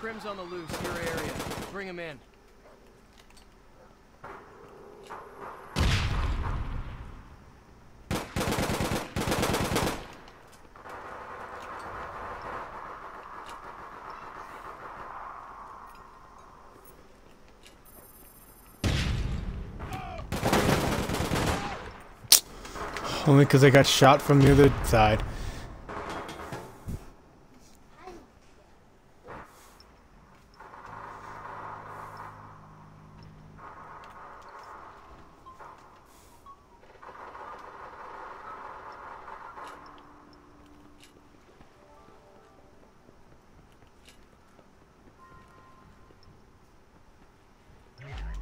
Crim's on the loose, your area. Bring him in. Only because I got shot from the other side. Bye.